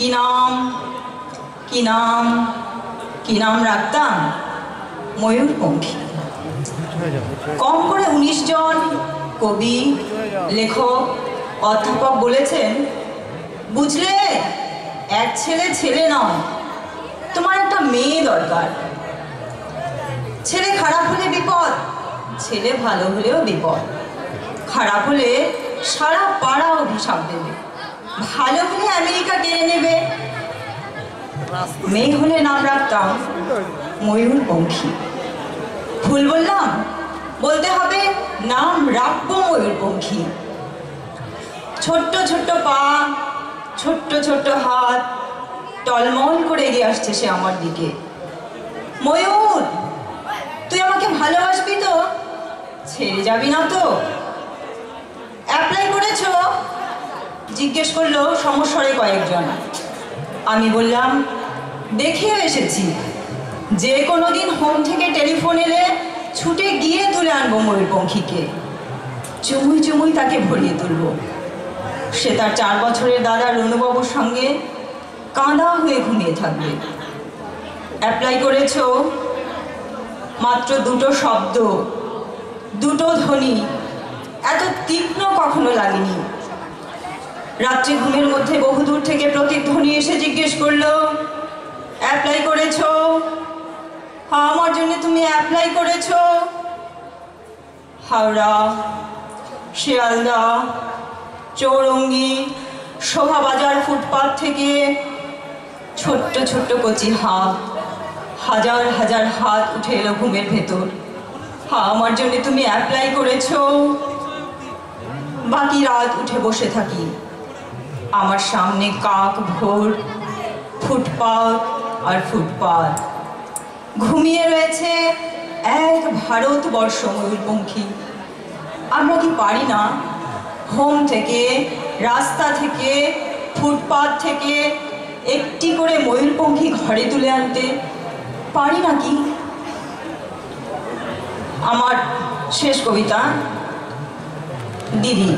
কি নাম? কি নাম? কি নাম রাখতাম ময়ূরপঙ্খী। কম করে উনিশ জন কবি, লেখক, অধ্যাপক বলেছেন, বুঝলে, এক ছেলে ছেলে নয়, তোমার একটা মেয়ে দরকার। ছেলে খারাপ হলে বিপদ, ছেলে ভালো হলেও বিপদ। খারাপ হলে সারা পাড়া অভিশাপ দেবে। ভালো হলে আমেরিকা টেনে নেবে। মেয়ে হলে নাম রাখতাম ময়ূরপঙ্খী ভুল বললাম? বলতে হবে নাম রাখব ময়ূর ময়ূরপঙ্খী ছোট্ট ছোট্ট পা, ছোট্ট ছোট্ট হাত, টলমল করে এগিয়ে আসছে সে আমার দিকে। ময়ূর, তুই আমাকে ভালোবাসবি তো? ছেড়ে যাবি না তো? অ্যাপ্লাই করেছ? জিজ্ঞেস করল, সমস্বরে কয়েকজন? আমি বললাম দেখেও এসেছি। যে কোনো দিন হোম থেকে টেলিফোন এলে ছুটে গিয়ে তুলে আনব ময়ূরপঙ্খীকে। চুমুই চুমুই তাকে ভরিয়ে তুলব। সে তার চার বছরের দাদা রনুবাবুর সঙ্গে কাঁদা হয়ে ঘুমিয়ে থাকবে। অ্যাপ্লাই করেছ? মাত্র দুটো শব্দ, দুটো ধ্বনি। এত তীক্ষ্ণ কখনো লাগেনি। রাত্রে ঘুমের মধ্যে বহুদূর থেকে প্রতিধ্বনি এসে জিজ্ঞেস করল অ্যাপ্লাই করেছ? হ্যাঁ আমার জন্য তুমি অ্যাপ্লাই করেছ। হাওড়া, শিয়ালদা, চৌরঙ্গি, শোভাবাজার ফুটপাথ থেকে ছোট্ট ছোট্ট কচি হাত, হাজার হাজার হাত উঠে এলো ঘুমের ভেতর। হ্যাঁ আমার জন্য তুমি অ্যাপ্লাই করেছ। বাকি রাত উঠে বসে থাকি। আমার সামনে কাক, ভোর ফুটপাথ আর ফুটপাথ ঘুমিয়ে রয়েছে এক ভারতবর্ষ ময়ূরপঙ্খী। আমরা কি পারি না? হোম থেকে, রাস্তা থেকে ফুটপাথ থেকে একটি করে ময়ূরপঙ্খী ঘরে তুলে আনতে পারি নাকি আমার শেষ কবিতা, দিদি।